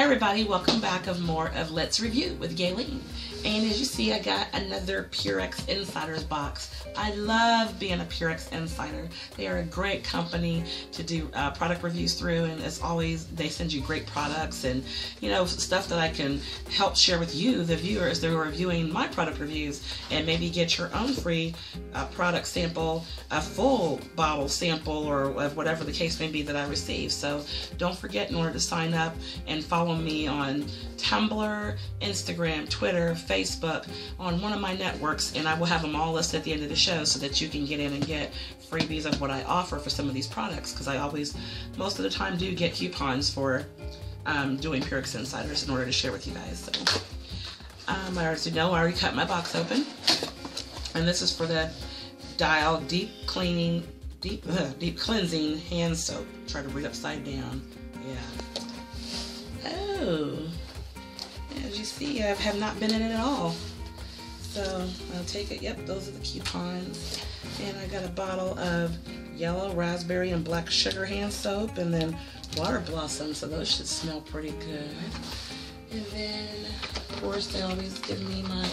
everybody, welcome back of more of Let's Review with Gaylene. And as you see, I got another Purex Insiders box. I love being a Purex Insider. They are a great company to do uh, product reviews through, and as always, they send you great products and you know stuff that I can help share with you, the viewers that are reviewing my product reviews, and maybe get your own free uh, product sample, a full bottle sample, or whatever the case may be that I receive. So don't forget, in order to sign up and follow me on Tumblr, Instagram, Twitter, Facebook, on one of my networks, and I will have them all listed at the end of the show so that you can get in and get freebies of what I offer for some of these products because I always, most of the time, do get coupons for um, doing Purex Insiders in order to share with you guys. So, um, I already know I already cut my box open, and this is for the Dial Deep Cleaning, Deep Deep Cleansing Hand Soap. Try to read upside down. Yeah. Oh. You see, I have not been in it at all. So I'll take it. Yep, those are the coupons. And I got a bottle of yellow raspberry and black sugar hand soap and then water blossom. So those should smell pretty good. And then, of course, they always give me my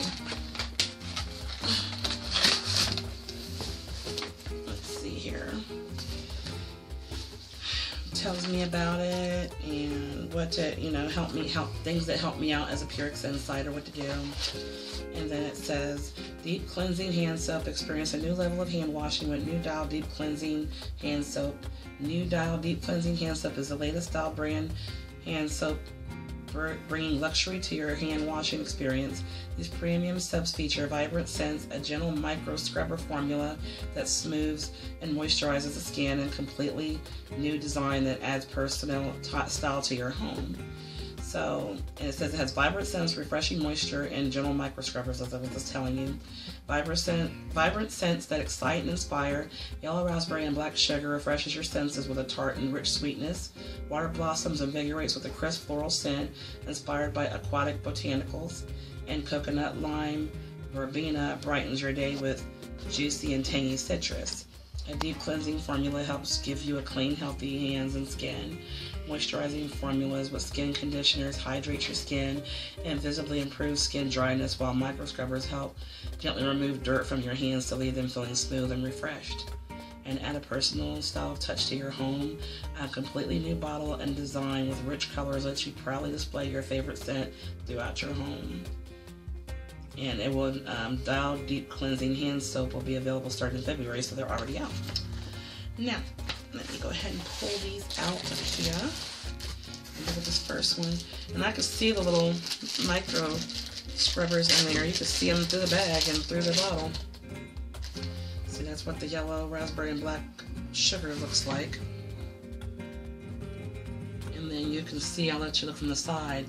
let's see here tells me about it and what to, you know, help me, help things that help me out as a Purex Insider, what to do. And then it says, Deep Cleansing Hand Soap. Experience a new level of hand washing with New Dial Deep Cleansing Hand Soap. New Dial Deep Cleansing Hand Soap is the latest style brand hand soap bringing luxury to your hand washing experience. These premium subs feature vibrant scents, a gentle micro scrubber formula that smooths and moisturizes the skin, and completely new design that adds personal style to your home. So it says it has vibrant scents, refreshing moisture, and gentle micro scrubbers, as I was just telling you. Vibrant, scent, vibrant scents that excite and inspire. Yellow raspberry and black sugar refreshes your senses with a tart and rich sweetness. Water blossoms invigorates with a crisp floral scent inspired by aquatic botanicals. And coconut lime verbena brightens your day with juicy and tangy citrus. A deep cleansing formula helps give you a clean, healthy hands and skin. Moisturizing formulas with skin conditioners hydrate your skin and visibly improve skin dryness, while micro scrubbers help gently remove dirt from your hands to leave them feeling smooth and refreshed. And add a personal style touch to your home. A completely new bottle and design with rich colors lets you proudly display your favorite scent throughout your home and it will um, Dial Deep Cleansing Hand Soap will be available starting in February, so they're already out. Now, let me go ahead and pull these out of here. Look at this first one, and I can see the little micro scrubbers in there. You can see them through the bag and through the bottle. See, that's what the yellow, raspberry, and black sugar looks like. And then you can see, I'll let you look from the side,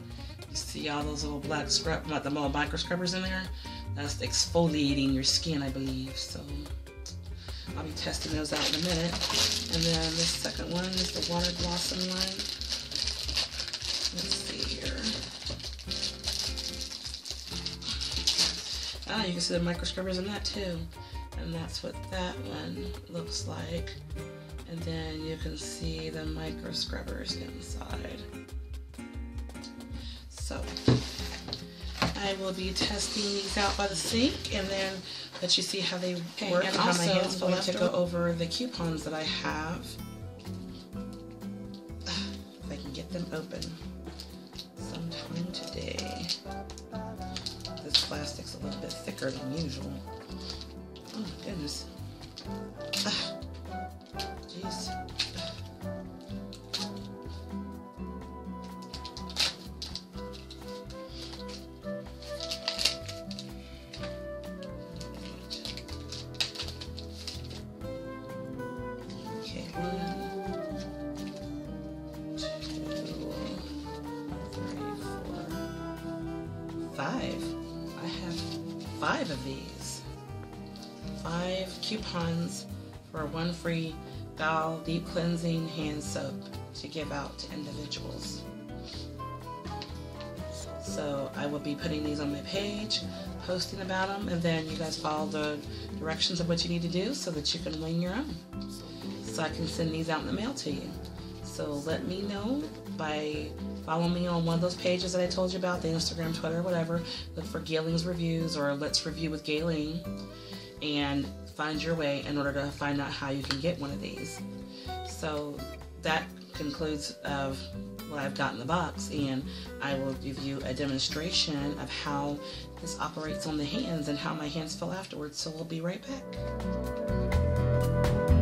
you see all those little black scrub, like the little micro scrubbers in there? That's exfoliating your skin, I believe. So I'll be testing those out in a minute. And then the second one is the Water Blossom one. Let's see here. Ah, you can see the micro scrubbers in that too. And that's what that one looks like. And then you can see the micro scrubbers inside. So I will be testing these out by the sink and then let you see how they okay, work and, and how my hands going to go over the coupons that I have. If I can get them open sometime today. This plastic's a little bit thicker than usual. Oh my goodness. Jeez. Five. I have five of these. Five coupons for one free Dial Deep Cleansing Hand Soap to give out to individuals. So I will be putting these on my page, posting about them, and then you guys follow the directions of what you need to do so that you can win your own. So I can send these out in the mail to you. So let me know by following me on one of those pages that I told you about, the Instagram, Twitter, whatever. Look for Gaylene's Reviews or Let's Review with Gaylene and find your way in order to find out how you can get one of these. So that concludes of what I've got in the box and I will give you a demonstration of how this operates on the hands and how my hands feel afterwards. So we'll be right back.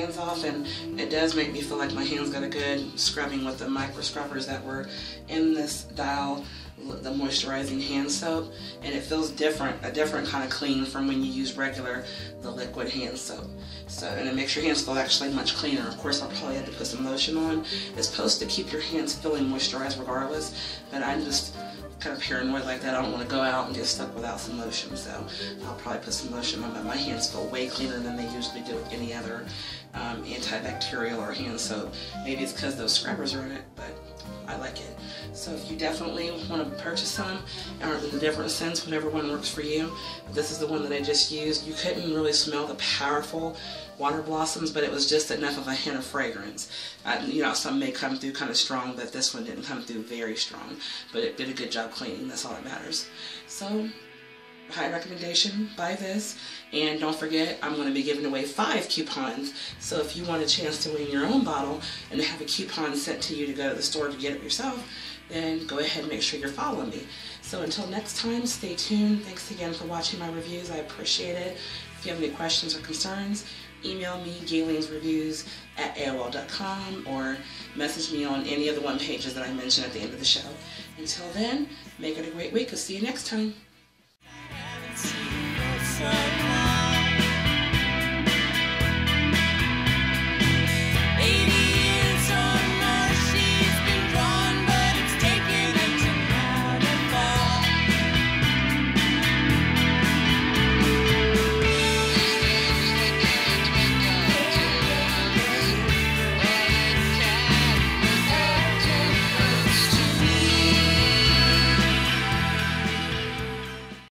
Hands off and it does make me feel like my hands got a good scrubbing with the micro scrubbers that were in this dial the moisturizing hand soap and it feels different a different kind of clean from when you use regular the liquid hand soap. So and it makes your hands feel actually much cleaner. Of course I'll probably have to put some lotion on. It's supposed to keep your hands feeling moisturized regardless but I'm just kind of paranoid like that I don't want to go out and get stuck without some lotion so I'll probably put some lotion on but my hands feel way cleaner than they usually do with any other um, antibacterial or hand soap maybe it's because those scrubbers are in it but. So if you definitely want to purchase some, or in a different sense, whatever one works for you. This is the one that I just used. You couldn't really smell the powerful water blossoms, but it was just enough of a hint of fragrance. Uh, you know, some may come through kind of strong, but this one didn't come through very strong. But it did a good job cleaning. That's all that matters. So high recommendation, buy this. And don't forget, I'm going to be giving away five coupons. So if you want a chance to win your own bottle and have a coupon sent to you to go to the store to get it yourself, then go ahead and make sure you're following me. So until next time, stay tuned. Thanks again for watching my reviews. I appreciate it. If you have any questions or concerns, email me gaylene'sreviews at AOL.com or message me on any of the one pages that I mentioned at the end of the show. Until then, make it a great week. I'll see you next time. Sunlight.